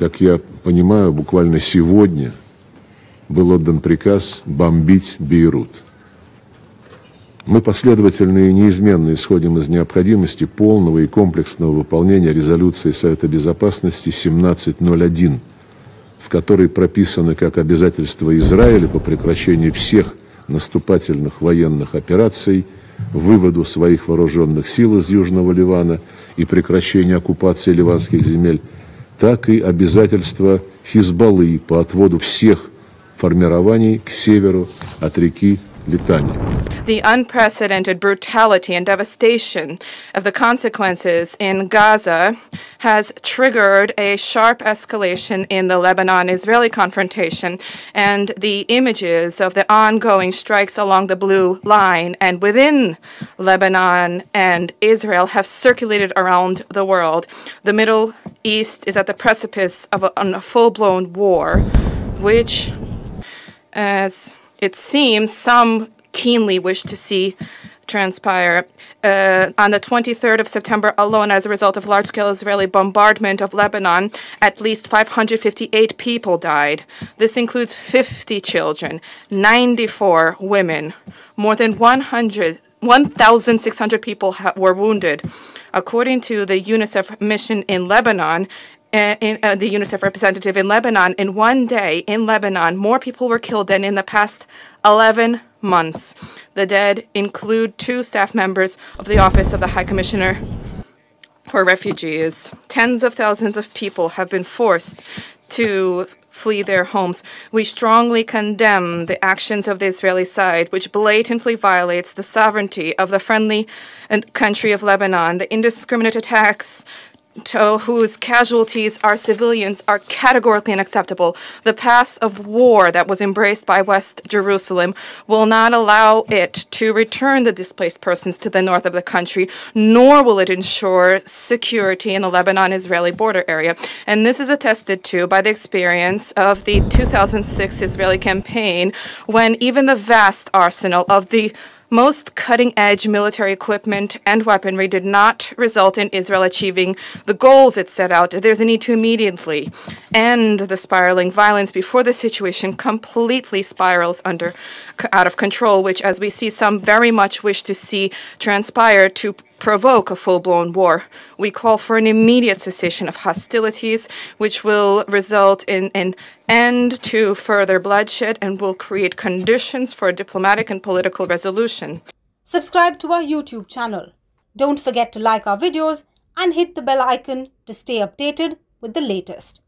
как я понимаю, буквально сегодня был отдан приказ бомбить Бейрут. Мы последовательно и неизменно исходим из необходимости полного и комплексного выполнения резолюции Совета Безопасности 1701, в которой прописаны как обязательства Израиля по прекращению всех наступательных военных операций, выводу своих вооруженных сил из Южного Ливана и прекращению оккупации ливанских земель, так и обязательства Хизбаллы по отводу всех формирований к северу от реки Литани. The unprecedented brutality and devastation of the consequences in Gaza has triggered a sharp escalation in the Lebanon Israeli confrontation, and the images of the ongoing strikes along the blue line and within Lebanon and Israel have circulated around the world. The Middle East is at the precipice of a, a full blown war, which, as it seems, some keenly wish to see transpire. Uh, on the 23rd of September alone, as a result of large scale Israeli bombardment of Lebanon, at least 558 people died. This includes 50 children, 94 women, more than 100. 1,600 people were wounded. According to the UNICEF mission in Lebanon, uh, in, uh, the UNICEF representative in Lebanon, in one day in Lebanon, more people were killed than in the past 11 months. The dead include two staff members of the Office of the High Commissioner for Refugees. Tens of thousands of people have been forced to flee their homes. We strongly condemn the actions of the Israeli side, which blatantly violates the sovereignty of the friendly country of Lebanon. The indiscriminate attacks to whose casualties are civilians are categorically unacceptable. The path of war that was embraced by West Jerusalem will not allow it to return the displaced persons to the north of the country, nor will it ensure security in the Lebanon Israeli border area. And this is attested to by the experience of the 2006 Israeli campaign when even the vast arsenal of the most cutting edge military equipment and weaponry did not result in Israel achieving the goals it set out. There's a need to immediately end the spiraling violence before the situation completely spirals under out of control, which, as we see, some very much wish to see transpire to provoke a full blown war. We call for an immediate cessation of hostilities, which will result in an end to further bloodshed and will create conditions for a diplomatic and political resolution. Subscribe to our YouTube channel. Don't forget to like our videos and hit the bell icon to stay updated with the latest.